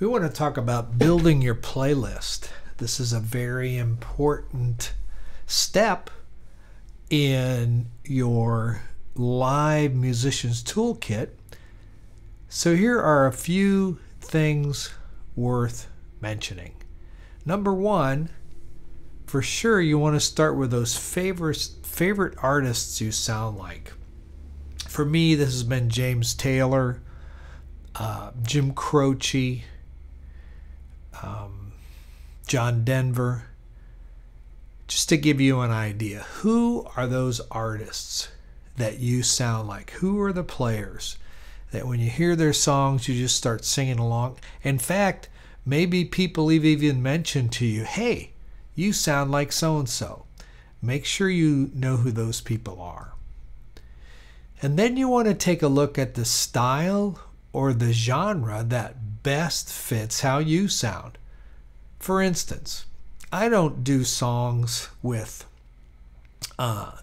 We want to talk about building your playlist. This is a very important step in your live musician's toolkit. So, here are a few things worth mentioning. Number one, for sure, you want to start with those favorite, favorite artists you sound like. For me, this has been James Taylor, uh, Jim Croce, um, John Denver. Just to give you an idea, who are those artists that you sound like? Who are the players that when you hear their songs, you just start singing along? In fact, maybe people have even mentioned to you, hey, you sound like so and so. Make sure you know who those people are. And then you want to take a look at the style or the genre that best fits how you sound. For instance, I don't do songs with uh,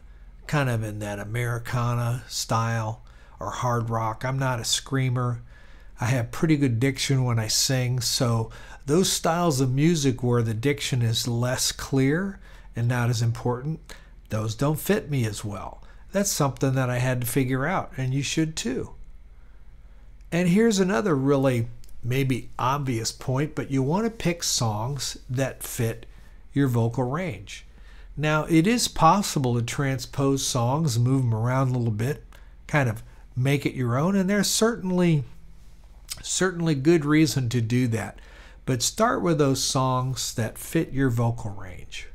kind of in that Americana style or hard rock. I'm not a screamer. I have pretty good diction when I sing, so those styles of music where the diction is less clear and not as important, those don't fit me as well. That's something that I had to figure out, and you should too. And here's another really maybe obvious point, but you want to pick songs that fit your vocal range. Now, it is possible to transpose songs, move them around a little bit, kind of make it your own, and there's certainly certainly good reason to do that. But start with those songs that fit your vocal range.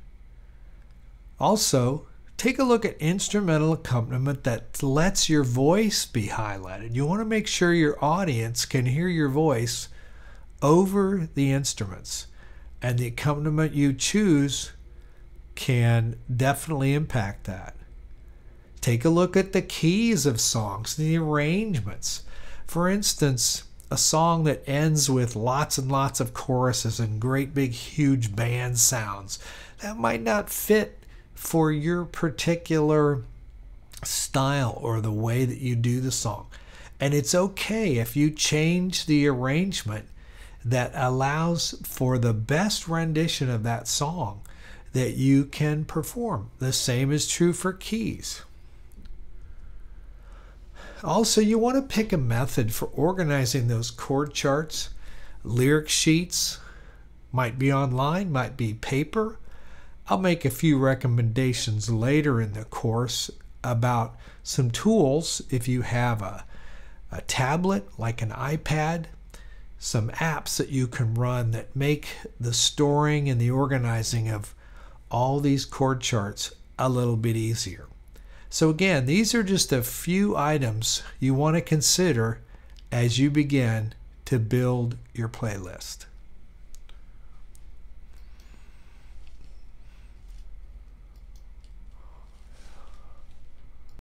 Also, take a look at instrumental accompaniment that lets your voice be highlighted. You want to make sure your audience can hear your voice over the instruments. And the accompaniment you choose can definitely impact that. Take a look at the keys of songs, the arrangements. For instance, a song that ends with lots and lots of choruses and great big huge band sounds, that might not fit for your particular style or the way that you do the song. And it's okay if you change the arrangement that allows for the best rendition of that song that you can perform. The same is true for keys. Also, you want to pick a method for organizing those chord charts, lyric sheets, might be online, might be paper. I'll make a few recommendations later in the course about some tools if you have a, a tablet like an iPad, some apps that you can run that make the storing and the organizing of all these chord charts a little bit easier. So, again, these are just a few items you want to consider as you begin to build your playlist.